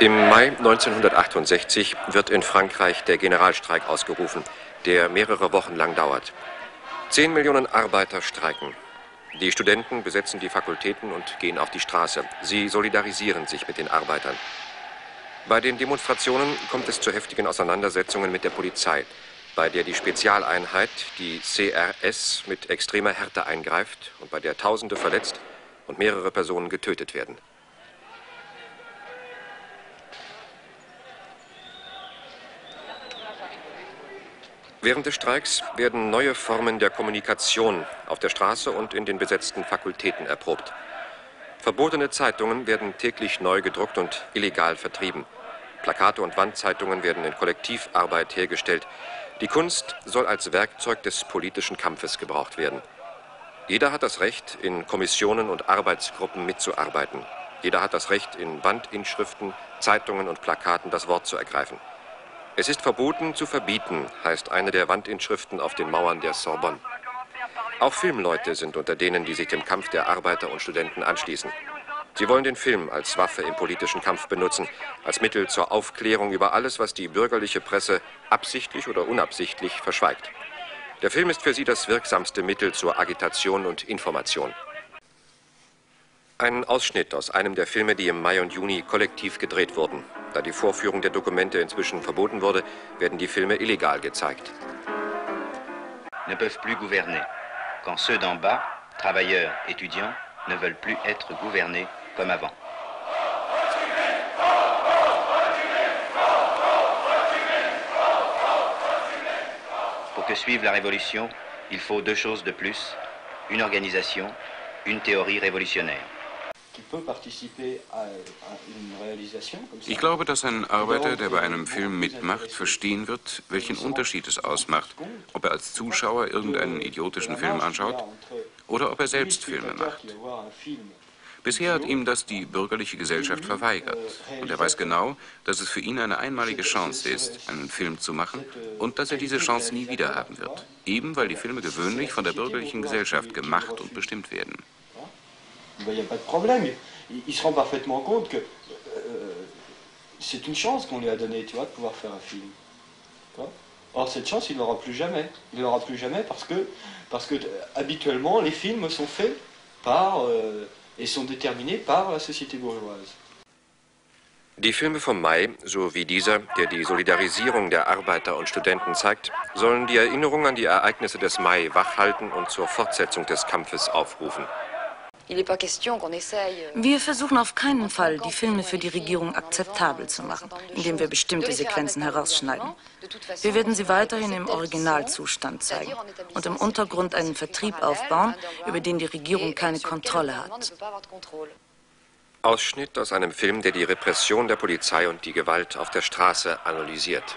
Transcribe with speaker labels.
Speaker 1: Im Mai 1968 wird in Frankreich der Generalstreik ausgerufen, der mehrere Wochen lang dauert. Zehn Millionen Arbeiter streiken. Die Studenten besetzen die Fakultäten und gehen auf die Straße. Sie solidarisieren sich mit den Arbeitern. Bei den Demonstrationen kommt es zu heftigen Auseinandersetzungen mit der Polizei, bei der die Spezialeinheit, die CRS, mit extremer Härte eingreift und bei der Tausende verletzt und mehrere Personen getötet werden. Während des Streiks werden neue Formen der Kommunikation auf der Straße und in den besetzten Fakultäten erprobt. Verbotene Zeitungen werden täglich neu gedruckt und illegal vertrieben. Plakate und Wandzeitungen werden in Kollektivarbeit hergestellt. Die Kunst soll als Werkzeug des politischen Kampfes gebraucht werden. Jeder hat das Recht, in Kommissionen und Arbeitsgruppen mitzuarbeiten. Jeder hat das Recht, in Bandinschriften, Zeitungen und Plakaten das Wort zu ergreifen. Es ist verboten zu verbieten, heißt eine der Wandinschriften auf den Mauern der Sorbonne. Auch Filmleute sind unter denen, die sich dem Kampf der Arbeiter und Studenten anschließen. Sie wollen den Film als Waffe im politischen Kampf benutzen, als Mittel zur Aufklärung über alles, was die bürgerliche Presse absichtlich oder unabsichtlich verschweigt. Der Film ist für sie das wirksamste Mittel zur Agitation und Information. Ein Ausschnitt aus einem der Filme, die im Mai und Juni kollektiv gedreht wurden. Da die Vorführung der Dokumente inzwischen verboten wurde, werden die Filme illegal gezeigt.
Speaker 2: Ne peuvent plus gouverner. Quand ceux d'en bas, travailleurs, étudiants, ne veulent plus être gouvernés comme avant. Pour que suive la révolution, il faut deux choses de plus, une organisation, une théorie révolutionnaire.
Speaker 3: Ich glaube, dass ein Arbeiter, der bei einem Film mitmacht, verstehen wird, welchen Unterschied es ausmacht, ob er als Zuschauer irgendeinen idiotischen Film anschaut oder ob er selbst Filme macht. Bisher hat ihm das die bürgerliche Gesellschaft verweigert. Und er weiß genau, dass es für ihn eine einmalige Chance ist, einen Film zu machen und dass er diese Chance nie wieder haben wird. Eben weil die Filme gewöhnlich von der bürgerlichen Gesellschaft gemacht und bestimmt werden.
Speaker 4: Il n'y a pas de problème. Il, se rend parfaitement compte que euh, c'est une chance qu'on lui a donnée, tu vois, de pouvoir faire un film. Or, cette chance, il n'aura plus jamais. Il n'aura plus jamais parce que, parce que habituellement, les films sont faits par euh, et sont déterminés par la société bourgeoise.
Speaker 1: Die Filme vom Mai, so wie dieser, der die Solidarisierung der Arbeiter und Studenten zeigt, sollen die Erinnerung an die Ereignisse des Mai wachhalten und zur Fortsetzung des Kampfes aufrufen.
Speaker 5: Euh, wir versuchen auf keinen Fall, die Filme für die Regierung akzeptabel zu machen, indem wir bestimmte Sequenzen herausschneiden. Wir werden sie weiterhin im Originalzustand zeigen und im Untergrund einen Vertrieb aufbauen, über den die Regierung keine Kontrolle hat.
Speaker 1: Ausschnitt aus einem Film, der die Repression der Polizei und die Gewalt auf der Straße analysiert.